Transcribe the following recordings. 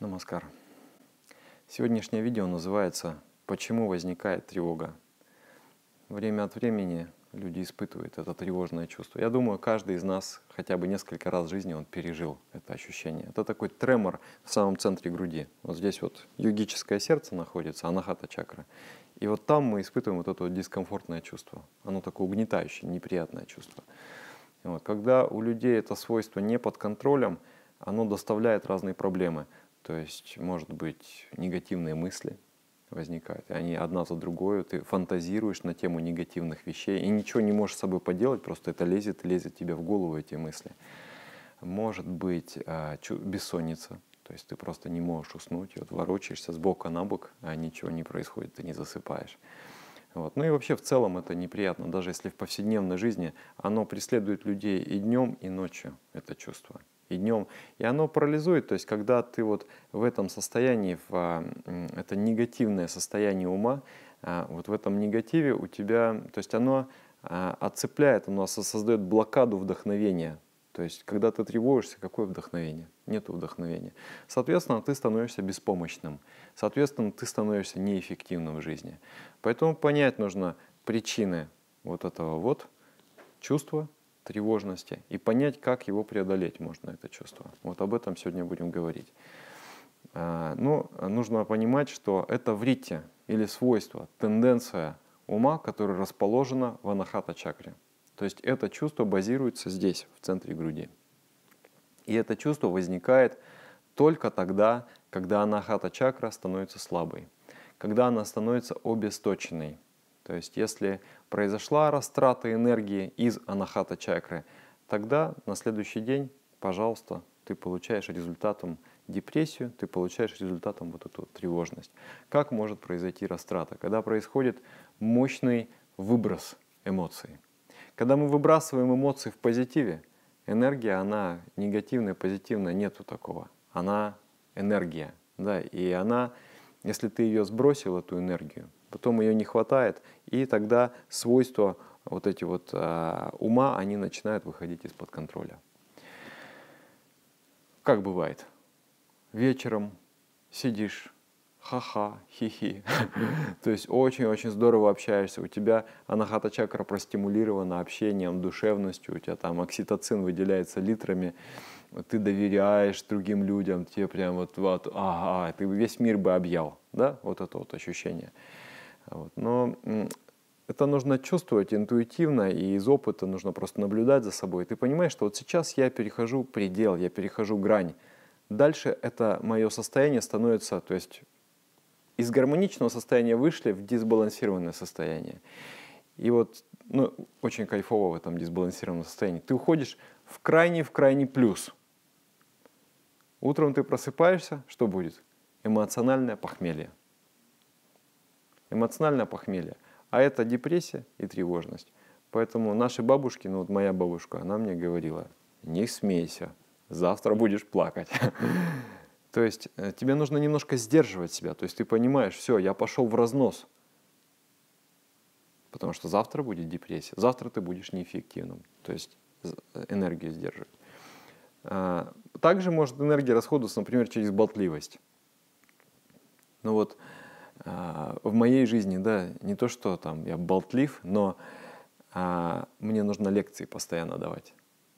Намаскар. Сегодняшнее видео называется «Почему возникает тревога?». Время от времени люди испытывают это тревожное чувство. Я думаю, каждый из нас хотя бы несколько раз в жизни он пережил это ощущение. Это такой тремор в самом центре груди. Вот здесь вот йогическое сердце находится, анахата чакра. И вот там мы испытываем вот это вот дискомфортное чувство. Оно такое угнетающее, неприятное чувство. Вот. Когда у людей это свойство не под контролем, оно доставляет разные проблемы. То есть, может быть, негативные мысли возникают, они одна за другой, ты фантазируешь на тему негативных вещей, и ничего не можешь с собой поделать, просто это лезет, лезет тебе в голову эти мысли. Может быть, а, бессонница, то есть ты просто не можешь уснуть, и вот ворочаешься с бока на бок, а ничего не происходит, ты не засыпаешь. Вот. Ну и вообще в целом это неприятно, даже если в повседневной жизни оно преследует людей и днем, и ночью, это чувство и днем. И оно парализует, то есть когда ты вот в этом состоянии, в, это негативное состояние ума, а, вот в этом негативе у тебя, то есть оно а, отцепляет, оно создает блокаду вдохновения. То есть, когда ты тревожишься, какое вдохновение? Нет вдохновения. Соответственно, ты становишься беспомощным. Соответственно, ты становишься неэффективным в жизни. Поэтому понять нужно причины вот этого вот чувства, тревожности и понять, как его преодолеть можно, это чувство. Вот об этом сегодня будем говорить. А, Но ну, нужно понимать, что это вритти или свойство, тенденция ума, которая расположена в анахата чакре. То есть это чувство базируется здесь, в центре груди. И это чувство возникает только тогда, когда анахата чакра становится слабой, когда она становится обесточенной, то есть если произошла растрата энергии из анахата чакры, тогда на следующий день, пожалуйста, ты получаешь результатом депрессию, ты получаешь результатом вот эту тревожность. Как может произойти растрата? Когда происходит мощный выброс эмоций. Когда мы выбрасываем эмоции в позитиве, энергия, она негативная, позитивная, нету такого. Она энергия, да, и она, если ты ее сбросил, эту энергию, потом ее не хватает, и тогда свойства вот эти вот а, ума, они начинают выходить из-под контроля. Как бывает? Вечером сидишь, ха-ха, хи-хи. То есть очень-очень здорово общаешься. У тебя анахата чакра простимулирована общением, душевностью, у тебя там окситоцин выделяется литрами, ты доверяешь другим людям, тебе прям вот, вот ага, ты весь мир бы объял, да, вот это вот ощущение. Вот. Но это нужно чувствовать интуитивно, и из опыта нужно просто наблюдать за собой. Ты понимаешь, что вот сейчас я перехожу предел, я перехожу грань. Дальше это мое состояние становится, то есть из гармоничного состояния вышли в дисбалансированное состояние. И вот ну, очень кайфово в этом дисбалансированном состоянии. Ты уходишь в крайний, в крайний плюс. Утром ты просыпаешься, что будет? Эмоциональное похмелье эмоциональное похмелье, а это депрессия и тревожность. Поэтому наши бабушки, ну вот моя бабушка, она мне говорила, не смейся, завтра будешь плакать. То есть э, тебе нужно немножко сдерживать себя. То есть ты понимаешь, все, я пошел в разнос. Потому что завтра будет депрессия, завтра ты будешь неэффективным. То есть э, энергию сдерживать. А, также может энергия расходоваться, например, через болтливость. Ну вот, в моей жизни, да, не то, что там я болтлив, но а, мне нужно лекции постоянно давать.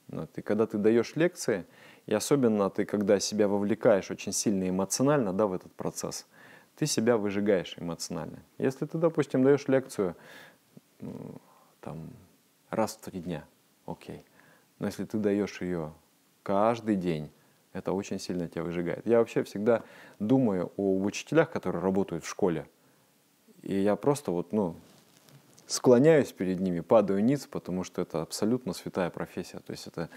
Вот. И когда ты даешь лекции, и особенно ты, когда себя вовлекаешь очень сильно эмоционально да, в этот процесс, ты себя выжигаешь эмоционально. Если ты, допустим, даешь лекцию там, раз в три дня, окей. Но если ты даешь ее каждый день, это очень сильно тебя выжигает. Я вообще всегда думаю о учителях, которые работают в школе. И я просто вот, ну, склоняюсь перед ними, падаю ниц, потому что это абсолютно святая профессия. То есть это...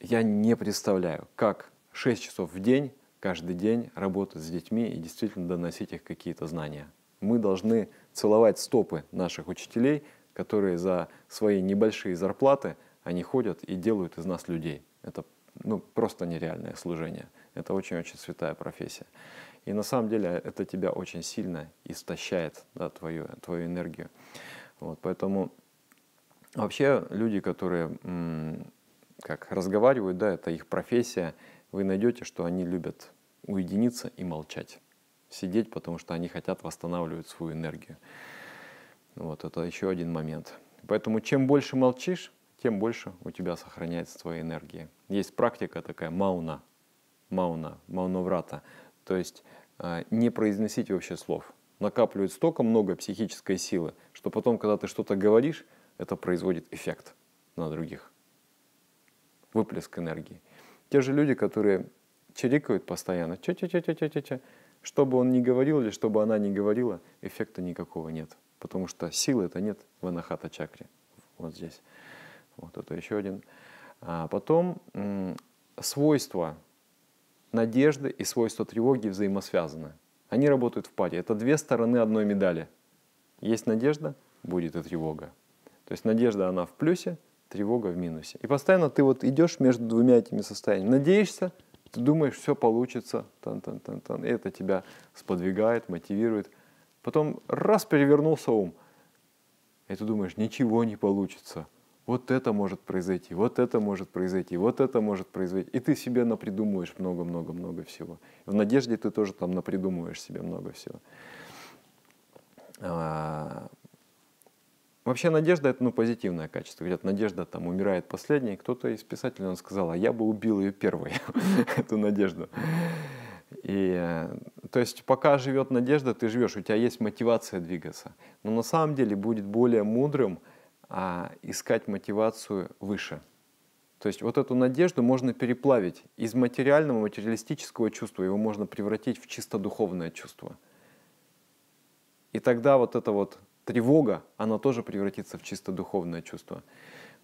Я не представляю, как 6 часов в день, каждый день работать с детьми и действительно доносить их какие-то знания. Мы должны целовать стопы наших учителей, которые за свои небольшие зарплаты, они ходят и делают из нас людей. Это ну, просто нереальное служение. Это очень-очень святая профессия. И на самом деле это тебя очень сильно истощает, да, твою, твою энергию. Вот, поэтому вообще люди, которые как разговаривают, да, это их профессия, вы найдете, что они любят уединиться и молчать. Сидеть, потому что они хотят восстанавливать свою энергию. Вот это еще один момент. Поэтому чем больше молчишь, тем больше у тебя сохраняется твоя энергия. Есть практика такая мауна, мауна, маунаврата, то есть э, не произносить вообще слов. Накапливает столько много психической силы, что потом, когда ты что-то говоришь, это производит эффект на других. Выплеск энергии. Те же люди, которые чирикают постоянно, ча ча ча ча ча ча ча что бы он ни говорил или что бы она ни говорила, эффекта никакого нет. Потому что силы это нет в анахата чакре. Вот здесь. Вот это еще один. А потом свойства надежды и свойства тревоги взаимосвязаны. Они работают в паре. Это две стороны одной медали. Есть надежда, будет и тревога. То есть надежда, она в плюсе, тревога в минусе. И постоянно ты вот идешь между двумя этими состояниями. Надеешься, ты думаешь, все получится, тан -тан -тан -тан, и это тебя сподвигает, мотивирует. Потом раз перевернулся ум, и ты думаешь, ничего не получится. Вот это может произойти, вот это может произойти, вот это может произойти. И ты себе напридумываешь много-много-много всего. В надежде ты тоже там напридумываешь себе много всего. А, Вообще надежда это ну, позитивное качество. Говорят, надежда там умирает последней. Кто-то из писателей он сказал, а я бы убил ее первой, эту надежду. И, то есть пока живет надежда, ты живешь, у тебя есть мотивация двигаться. Но на самом деле будет более мудрым а, искать мотивацию выше. То есть вот эту надежду можно переплавить из материального, материалистического чувства, его можно превратить в чисто духовное чувство. И тогда вот это вот тревога, она тоже превратится в чисто духовное чувство.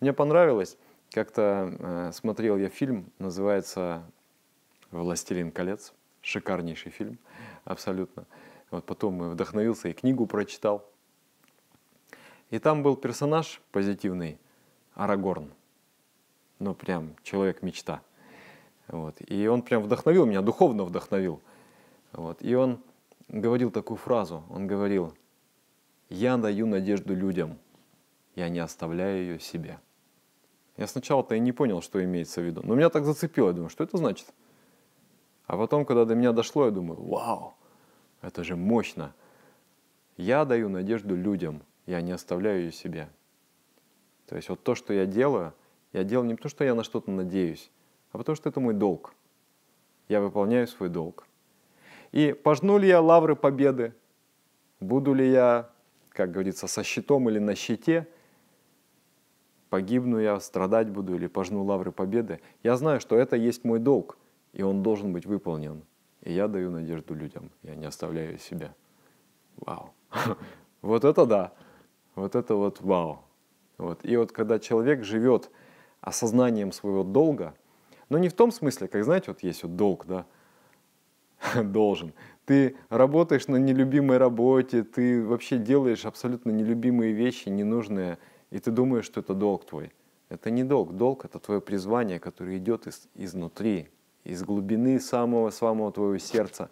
Мне понравилось, как-то э, смотрел я фильм, называется «Властелин колец». Шикарнейший фильм, абсолютно. Вот потом вдохновился и книгу прочитал. И там был персонаж позитивный, Арагорн. Ну, прям человек-мечта. Вот. И он прям вдохновил меня, духовно вдохновил. Вот. И он говорил такую фразу. Он говорил, я даю надежду людям, я не оставляю ее себе. Я сначала-то и не понял, что имеется в виду. Но меня так зацепило, я думаю, что это значит? А потом, когда до меня дошло, я думаю, вау, это же мощно. Я даю надежду людям, я не оставляю ее себе. То есть вот то, что я делаю, я делаю не потому, что я на что-то надеюсь, а потому что это мой долг. Я выполняю свой долг. И пожну ли я лавры победы? Буду ли я как говорится, со щитом или на щите, погибну я, страдать буду или пожну лавры победы. Я знаю, что это есть мой долг, и он должен быть выполнен. И я даю надежду людям, я не оставляю себя. Вау. Вот это да. Вот это вот вау. Вот. И вот когда человек живет осознанием своего долга, но не в том смысле, как, знаете, вот есть вот долг, да, должен ты работаешь на нелюбимой работе, ты вообще делаешь абсолютно нелюбимые вещи, ненужные, и ты думаешь, что это долг твой. Это не долг. Долг — это твое призвание, которое идет из, изнутри, из глубины самого-самого твоего сердца.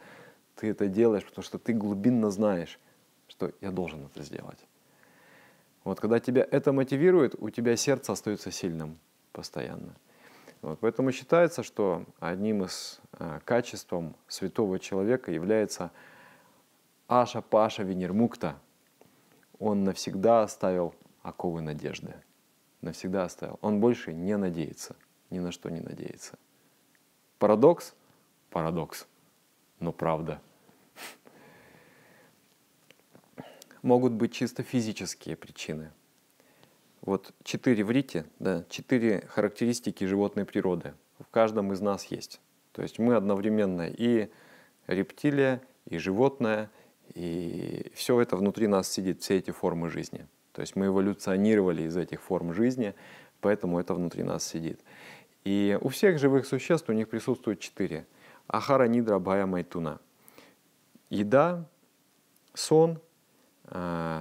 Ты это делаешь, потому что ты глубинно знаешь, что я должен это сделать. Вот когда тебя это мотивирует, у тебя сердце остается сильным постоянно. Вот, поэтому считается, что одним из э, качеств святого человека является Аша Паша Венермукта. Он навсегда оставил оковы надежды. Навсегда оставил. Он больше не надеется, ни на что не надеется. Парадокс? Парадокс. Но правда. Могут быть чисто физические причины – вот четыре в рите, да, четыре характеристики животной природы в каждом из нас есть. То есть мы одновременно и рептилия, и животное, и все это внутри нас сидит, все эти формы жизни. То есть мы эволюционировали из этих форм жизни, поэтому это внутри нас сидит. И у всех живых существ у них присутствует четыре. Ахара, нидра, бая, майтуна. Еда, сон,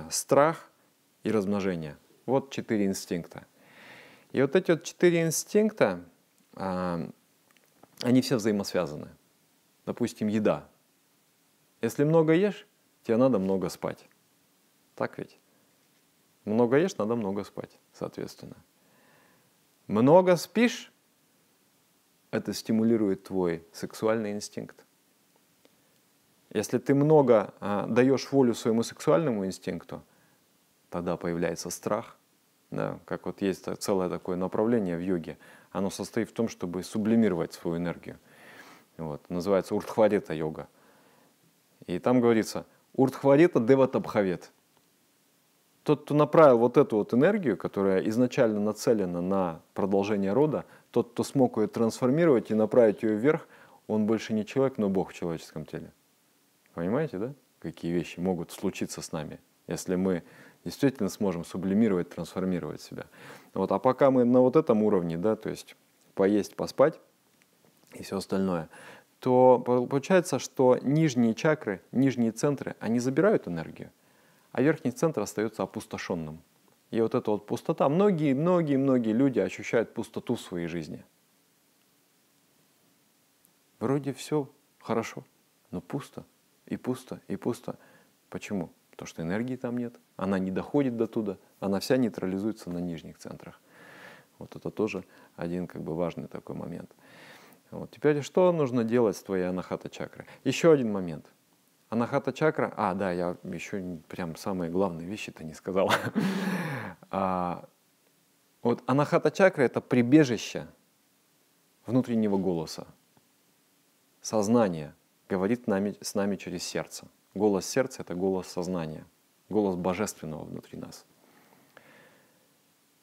страх и размножение – вот четыре инстинкта. И вот эти вот четыре инстинкта, а, они все взаимосвязаны. Допустим, еда. Если много ешь, тебе надо много спать. Так ведь? Много ешь, надо много спать, соответственно. Много спишь, это стимулирует твой сексуальный инстинкт. Если ты много а, даешь волю своему сексуальному инстинкту, тогда появляется страх. Да, как вот есть целое такое направление в йоге. Оно состоит в том, чтобы сублимировать свою энергию. Вот, называется уртхварита йога. И там говорится, уртхварита деватабхавет. Тот, кто направил вот эту вот энергию, которая изначально нацелена на продолжение рода, тот, кто смог ее трансформировать и направить ее вверх, он больше не человек, но Бог в человеческом теле. Понимаете, да? Какие вещи могут случиться с нами, если мы действительно сможем сублимировать, трансформировать себя. Вот, а пока мы на вот этом уровне, да, то есть поесть, поспать и все остальное, то получается, что нижние чакры, нижние центры, они забирают энергию, а верхний центр остается опустошенным. И вот эта вот пустота, многие, многие, многие люди ощущают пустоту в своей жизни. Вроде все хорошо, но пусто, и пусто, и пусто. Почему? Потому что энергии там нет, она не доходит до туда, она вся нейтрализуется на нижних центрах. Вот это тоже один как бы важный такой момент. Вот. Теперь что нужно делать с твоей анахата чакрой? Еще один момент. Анахата чакра, а, да, я еще прям самые главные вещи-то не сказал. а, вот анахата чакра это прибежище внутреннего голоса. Сознание говорит нами, с нами через сердце. Голос сердца — это голос сознания, голос божественного внутри нас.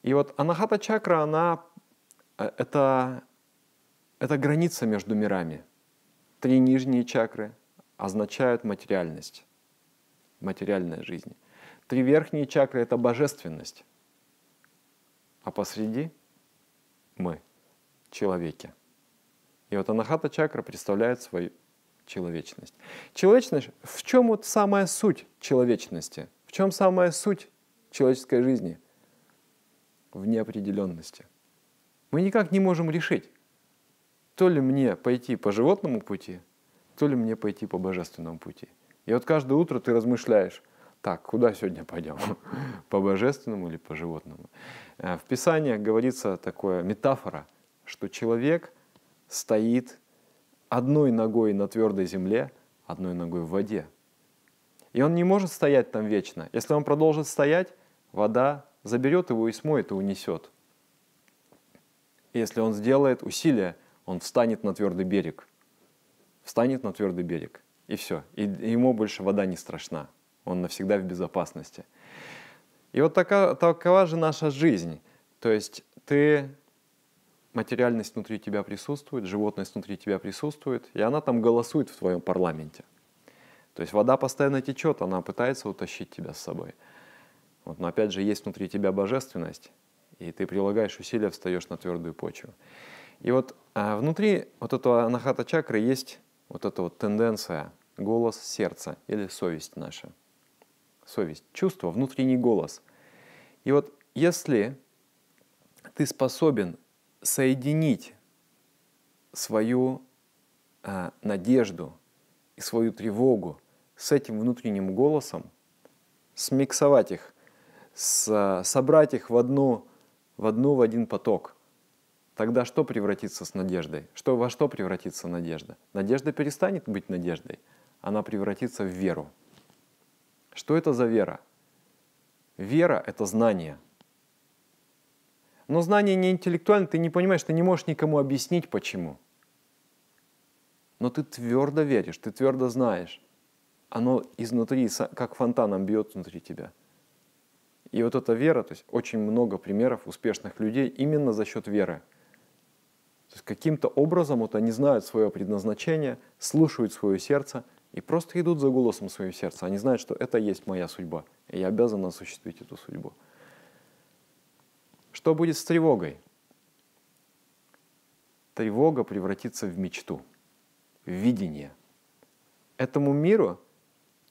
И вот анахата чакра, она э, это, это граница между мирами. Три нижние чакры означают материальность, материальная жизнь. Три верхние чакры — это божественность. А посреди мы, человеки. И вот анахата чакра представляет свою человечность. Человечность, в чем вот самая суть человечности? В чем самая суть человеческой жизни? В неопределенности. Мы никак не можем решить, то ли мне пойти по животному пути, то ли мне пойти по божественному пути. И вот каждое утро ты размышляешь, так, куда сегодня пойдем? По божественному или по животному? Э, в Писании говорится такая метафора, что человек стоит одной ногой на твердой земле, одной ногой в воде. И он не может стоять там вечно. Если он продолжит стоять, вода заберет его и смоет и унесет. Если он сделает усилие, он встанет на твердый берег. Встанет на твердый берег. И все. И ему больше вода не страшна. Он навсегда в безопасности. И вот такова, такова же наша жизнь. То есть ты материальность внутри тебя присутствует, животность внутри тебя присутствует, и она там голосует в твоем парламенте. То есть вода постоянно течет, она пытается утащить тебя с собой. Вот, но опять же, есть внутри тебя божественность, и ты прилагаешь усилия, встаешь на твердую почву. И вот а внутри вот этого анахата чакры есть вот эта вот тенденция, голос сердца или совесть наша. Совесть, чувство, внутренний голос. И вот если ты способен соединить свою э, надежду и свою тревогу с этим внутренним голосом, смиксовать их, с, собрать их в одну, в одну, в один поток, тогда что превратится с надеждой? Что, во что превратится надежда? Надежда перестанет быть надеждой, она превратится в веру. Что это за вера? Вера — это знание — но знание не интеллектуально, ты не понимаешь, ты не можешь никому объяснить, почему. Но ты твердо веришь, ты твердо знаешь. Оно изнутри, как фонтаном бьет внутри тебя. И вот эта вера, то есть очень много примеров успешных людей именно за счет веры. То есть каким-то образом вот они знают свое предназначение, слушают свое сердце и просто идут за голосом своего сердца. Они знают, что это есть моя судьба, и я обязан осуществить эту судьбу. Что будет с тревогой? Тревога превратится в мечту, в видение. Этому миру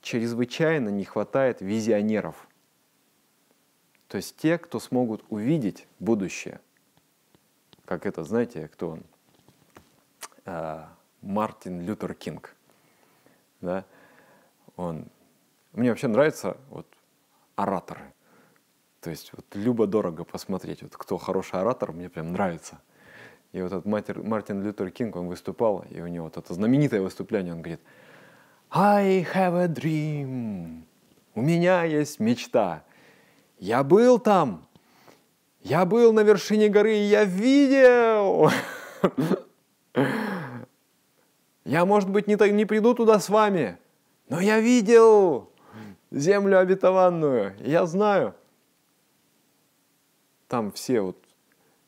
чрезвычайно не хватает визионеров. То есть те, кто смогут увидеть будущее. Как это, знаете, кто он? А, Мартин Лютер Кинг. Да? Он... Мне вообще нравятся вот, ораторы – то есть вот любо-дорого посмотреть, вот кто хороший оратор, мне прям нравится. И вот этот Мартин Лютер Кинг, он выступал, и у него вот это знаменитое выступление, он говорит, I have a dream. У меня есть мечта. Я был там. Я был на вершине горы, и я видел. Я, может быть, не, не приду туда с вами, но я видел землю обетованную. Я знаю. Там все вот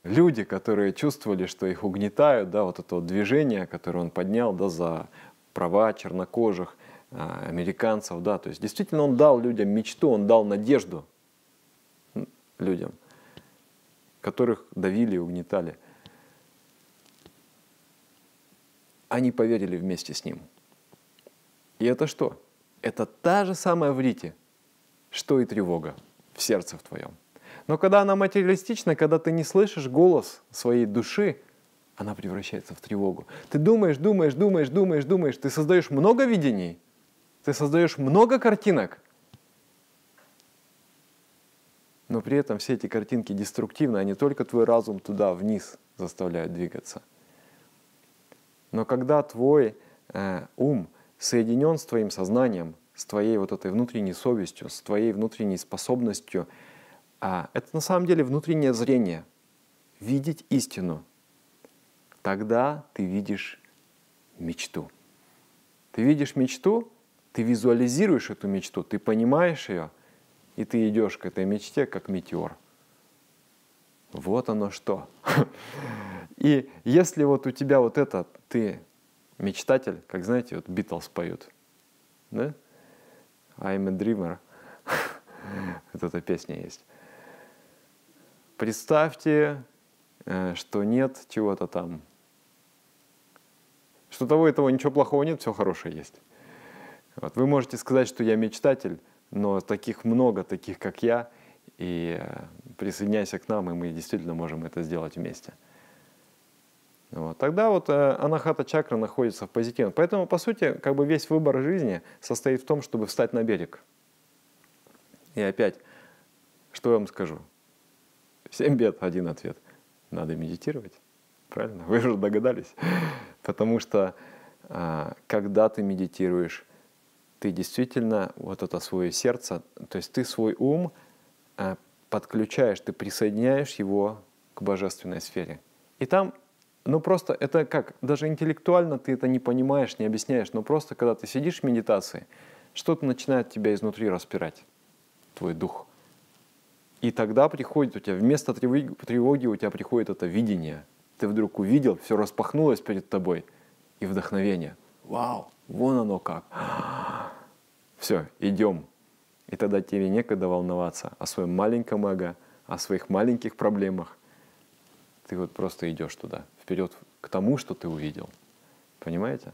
люди, которые чувствовали, что их угнетают, да, вот это вот движение, которое он поднял, да, за права чернокожих, а, американцев, да, то есть действительно он дал людям мечту, он дал надежду людям, которых давили и угнетали. Они поверили вместе с ним. И это что? Это та же самая врите, что и тревога в сердце в твоем. Но когда она материалистична, когда ты не слышишь голос своей души, она превращается в тревогу. Ты думаешь, думаешь, думаешь, думаешь, думаешь, ты создаешь много видений, ты создаешь много картинок, но при этом все эти картинки деструктивны, они только твой разум туда, вниз заставляют двигаться. Но когда твой э, ум соединен с твоим сознанием, с твоей вот этой внутренней совестью, с твоей внутренней способностью а это на самом деле внутреннее зрение. Видеть истину. Тогда ты видишь мечту. Ты видишь мечту, ты визуализируешь эту мечту, ты понимаешь ее, и ты идешь к этой мечте как метеор. Вот оно что. И если вот у тебя вот это, ты мечтатель, как знаете, вот Битлз поют, да? I'm a dreamer. вот эта песня есть. Представьте, э, что нет чего-то там. Что того и того ничего плохого нет, все хорошее есть. Вот. Вы можете сказать, что я мечтатель, но таких много, таких как я, и э, присоединяйся к нам, и мы действительно можем это сделать вместе. Вот. Тогда вот э, анахата чакра находится в позитивном. Поэтому, по сути, как бы весь выбор жизни состоит в том, чтобы встать на берег. И опять, что я вам скажу? Семь бед, один ответ. Надо медитировать. Правильно? Вы уже догадались. Потому что а, когда ты медитируешь, ты действительно вот это свое сердце, то есть ты свой ум а, подключаешь, ты присоединяешь его к божественной сфере. И там, ну просто это как, даже интеллектуально ты это не понимаешь, не объясняешь, но просто когда ты сидишь в медитации, что-то начинает тебя изнутри распирать, твой дух – и тогда приходит у тебя, вместо тревоги, тревоги у тебя приходит это видение. Ты вдруг увидел, все распахнулось перед тобой, и вдохновение. Вау, вон оно как. Все, идем. И тогда тебе некогда волноваться о своем маленьком эго, о своих маленьких проблемах. Ты вот просто идешь туда, вперед к тому, что ты увидел. Понимаете?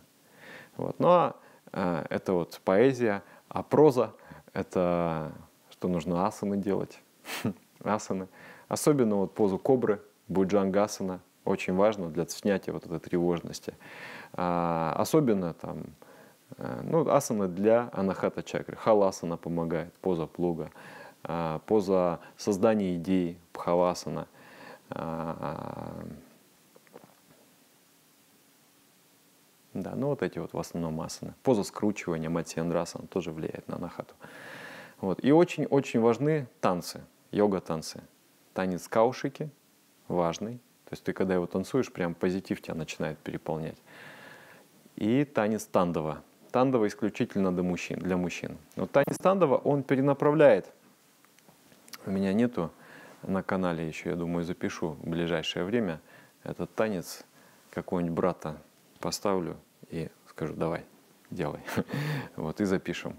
Вот. Ну а э, это вот поэзия, а проза — это что нужно асаны делать асаны. Особенно вот позу кобры, буджангасана, очень важно для снятия вот этой тревожности. А, особенно там, э, ну, асаны для анахата чакры. Халасана помогает, поза плуга, а, поза создания идей, пхавасана. А, да, ну вот эти вот в основном асаны. Поза скручивания, матсиандрасана тоже влияет на анахату. Вот. И очень-очень важны танцы йога-танцы. Танец каушики важный. То есть ты, когда его танцуешь, прям позитив тебя начинает переполнять. И танец тандова. Тандова исключительно для мужчин. Для мужчин. Но танец тандова, он перенаправляет. У меня нету на канале еще, я думаю, запишу в ближайшее время этот танец какого-нибудь брата поставлю и скажу, давай, делай. Вот и запишем.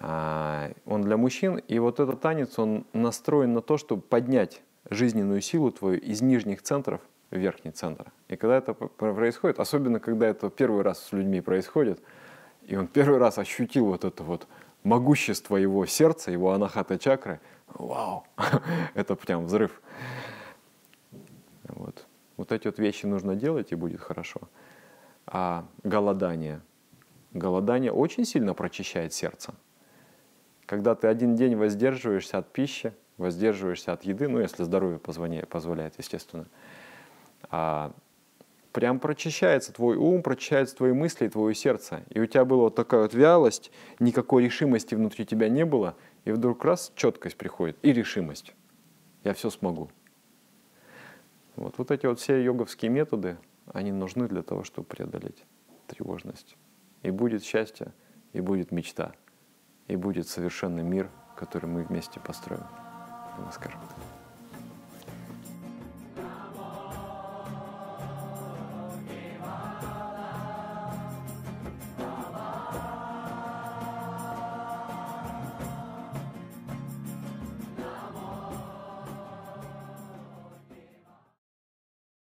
А, он для мужчин, и вот этот танец, он настроен на то, чтобы поднять жизненную силу твою из нижних центров в верхний центр. И когда это происходит, особенно когда это первый раз с людьми происходит, и он первый раз ощутил вот это вот могущество его сердца, его анахата чакры, вау, это прям взрыв. Вот. вот эти вот вещи нужно делать, и будет хорошо. А голодание. Голодание очень сильно прочищает сердце когда ты один день воздерживаешься от пищи, воздерживаешься от еды, ну, если здоровье позволяет, естественно, а прям прочищается твой ум, прочищается твои мысли и твое сердце. И у тебя была вот такая вот вялость, никакой решимости внутри тебя не было, и вдруг раз четкость приходит и решимость. Я все смогу. Вот, вот эти вот все йоговские методы, они нужны для того, чтобы преодолеть тревожность. И будет счастье, и будет мечта, и будет совершенный мир, который мы вместе построим. Намаскар.